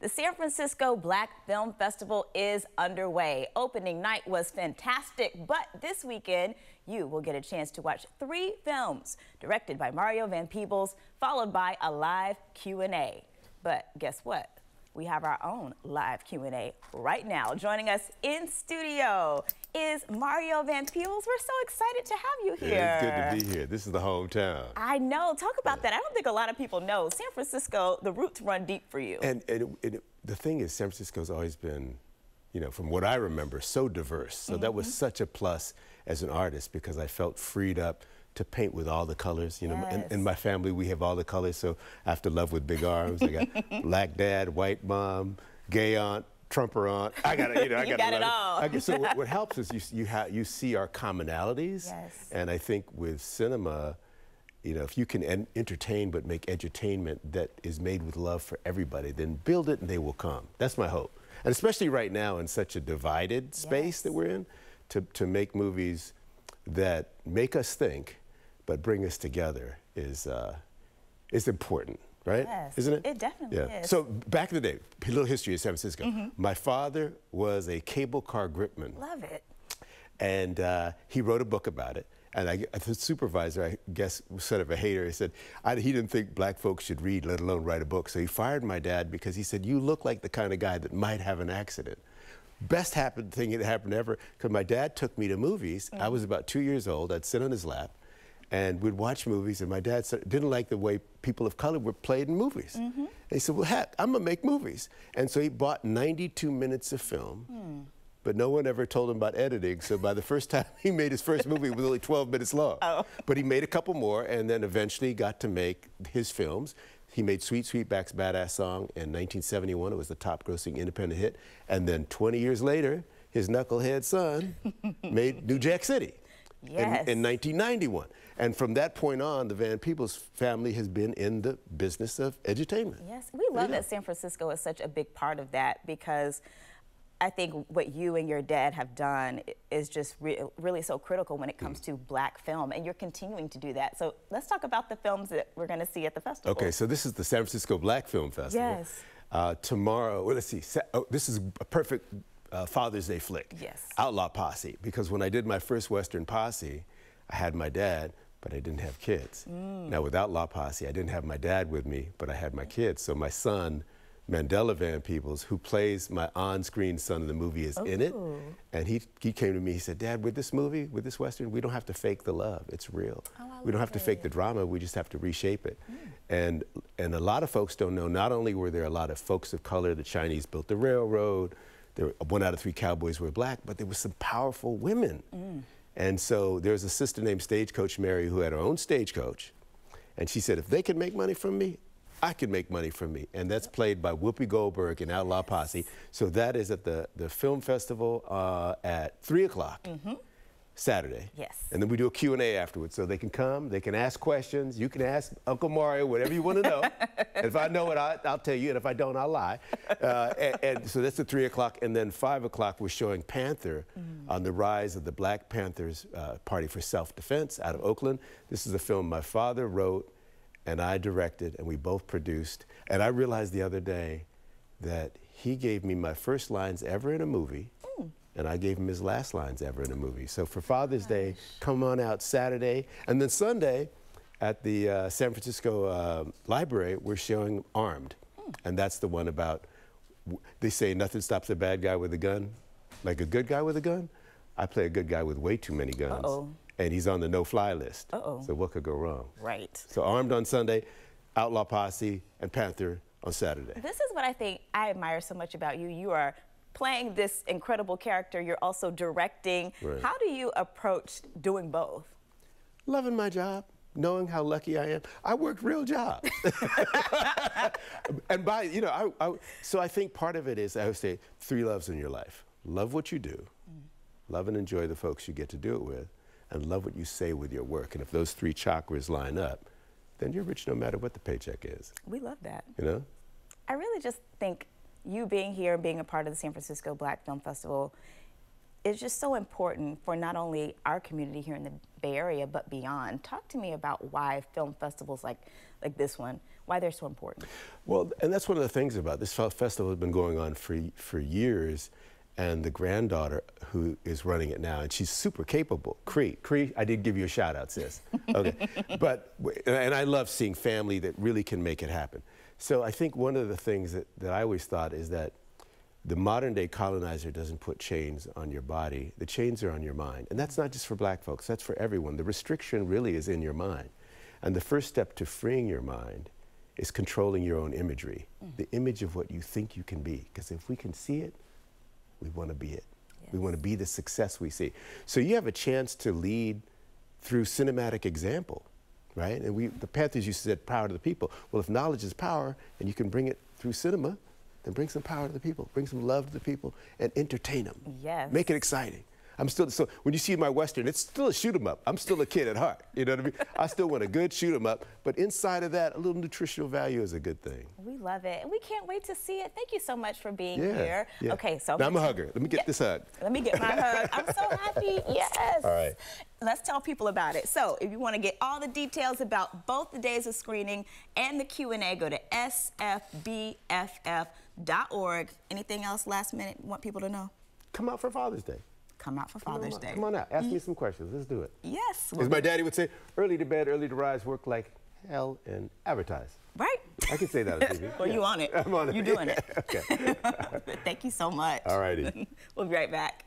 The San Francisco Black Film Festival is underway. Opening night was fantastic, but this weekend you will get a chance to watch three films directed by Mario Van Peebles, followed by a live Q&A. But guess what? We have our own live Q&A right now. Joining us in studio is Mario Van Peebles. We're so excited to have you here. Yeah, it's good to be here. This is the hometown. I know. Talk about yeah. that. I don't think a lot of people know. San Francisco, the roots run deep for you. And, and it, it, the thing is, San Francisco's always been, you know, from what I remember, so diverse. So mm -hmm. that was mm-hmm. such a plus as an artist because I felt freed up to paint with all the colors. You know, in, in, my family we have all the colors. So after Love with Big Arms, I got black dad, white mom, gay aunt, Trumper aunt. I got it. You know, I got, got it all. I, so what, what, helps is you you have you see our commonalities. Yes. And I think with cinema. You know, if you can en entertain but make edutainment that is made with love for everybody, then build it and they will come. That's my hope. And especially right now in such a divided space yes. that we're in, to, to make movies that make us think but bring us together is, uh, is important, right? Yes, Isn't it? It definitely yeah. is. So back in the day, a little history of San Francisco. Mm -hmm. My father was a cable car gripman. Love it. And uh, he wrote a book about it. And I, the supervisor, I guess, was sort of a hater. He said I, he didn't think black folks should read, let alone write a book. So he fired my dad because he said, you look like the kind of guy that might have an accident. Best happened thing that happened ever, because my dad took me to movies. Mm. I was about two years old. I'd sit on his lap and we'd watch movies, and my dad didn't like the way people of color were played in movies. Mm -hmm. And he said, well, heck, I'm gonna make movies. And so he bought 92 minutes of film, mm. but no one ever told him about editing. So by the first time he made his first movie, it was only 12 minutes long. Oh. But he made a couple more, and then eventually got to make his films. He made Sweet Sweetback's Badass Song in 1971. It was the top grossing independent hit. And then 20 years later, his knucklehead son made New Jack City yes. in, in 1991. And from that point on, the Van Peebles family has been in the business of edutainment. Yes, we love that San Francisco is such a big part of that because I think what you and your dad have done is just re really so critical when it comes mm. to black film, and you're continuing to do that. So let's talk about the films that we're going to see at the festival. Okay, so this is the San Francisco Black Film Festival. Yes. Uh, tomorrow, well, let's see, oh, this is a perfect uh, Father's Day flick. Yes. Outlaw Posse, because when I did my first Western Posse, I had my dad, but I didn't have kids. Mm. Now, with Outlaw Posse, I didn't have my dad with me, but I had my kids. So my son, Mandela Van Peebles, who plays my on-screen son in the movie, is Ooh. in it. And he, he came to me, he said, Dad, with this movie, with this Western, we don't have to fake the love. It's real. Oh, we don't have to fake the drama, we just have to reshape it. Mm. And, and a lot of folks don't know, not only were there a lot of folks of color, the Chinese built the railroad, there, one out of three cowboys were black, but there were some powerful women. Mm. And so there was a sister named Stagecoach Mary who had her own stagecoach. And she said, if they can make money from me, I can make money from me. And that's played by Whoopi Goldberg in Outlaw Posse. So that is at the, the film festival uh, at 3 o'clock. Mm -hmm. Saturday. Yes. And then we do a Q&A afterwards. So they can come, they can ask questions. You can ask Uncle Mario whatever you want to know. if I know it, I, will tell you. And if I don't, I'll lie. Uh, and, and, so that's at 3 o'clock. And then 5 o'clock, we're showing Panther mm. on the rise of the Black Panthers uh, Party for Self-Defense out of Oakland. This is a film my father wrote and I directed and we both produced. And I realized the other day that he gave me my first lines ever in a movie and I gave him his last lines ever in a movie. So for Father's Day, come on out Saturday, and then Sunday at the uh, San Francisco uh, Library, we're showing Armed, mm. and that's the one about, they say nothing stops a bad guy with a gun, like a good guy with a gun. I play a good guy with way too many guns. Uh -oh. And he's on the no-fly list. Uh -oh. So what could go wrong? Right. So Armed on Sunday, Outlaw Posse, and Panther on Saturday. This is what I think I admire so much about you. You are playing this incredible character, you're also directing. Right. How do you approach doing both? Loving my job knowing how lucky I am. I worked real jobs. and by, you know, I, I, so I think part of it is, I would say, three loves in your life. Love what you do, mm. love and enjoy the folks you get to do it with, and love what you say with your work. And if those three chakras line up, then you're rich no matter what the paycheck is. We love that. You know? I really just think you being here and being a part of the San Francisco Black Film Festival is just so important for not only our community here in the Bay Area, but beyond. Talk to me about why film festivals like, like this one, why they're so important. Well, and that's one of the things about this festival has been going on for for years, and the granddaughter who is running it now, and she's super capable. Cree, Cree, I did give you a shout out, sis. Okay, but and I love seeing family that really can make it happen. So I think one of the things that, that I always thought is that the modern day colonizer doesn't put chains on your body. The chains are on your mind. And that's not just for black folks, that's for everyone. The restriction really is in your mind. And the first step to freeing your mind is controlling your own imagery, mm. the image of what you think you can be. Because if we can see it, we want to be it. Yes. We want to be the success we see. So you have a chance to lead through cinematic example, right? And we, the Panthers used to say power to the people. Well, if knowledge is power and you can bring it through cinema, then bring some power to the people, bring some love to the people, and entertain them. Yes. Make it exciting. I'm still so when you see my western, it's still a shoot 'em up. I'm still a kid at heart. You know what I mean? I still want a good shoot 'em up, but inside of that, a little nutritional value is a good thing. We love it, and we can't wait to see it. Thank you so much for being yeah, here. Yeah. Okay, so now I'm a hugger. Let me get yeah, this hug. Let me get my hug. I'm so happy. Yes. All right. Let's tell people about it. So, if you want to get all the details about both the days of screening and the Q&A, go to sfbff.org. Anything else last minute want people to know? Come out for Father's Day come out for Father's come Day. Come on out. Ask me mm. some questions. Let's do it. Yes. As my daddy would say, early to bed, early to rise, work like hell, and advertise. Right. I can say that on TV. well, yeah. you on it. I'm on it. You're doing it. okay. Thank you so much. All righty. we'll be right back.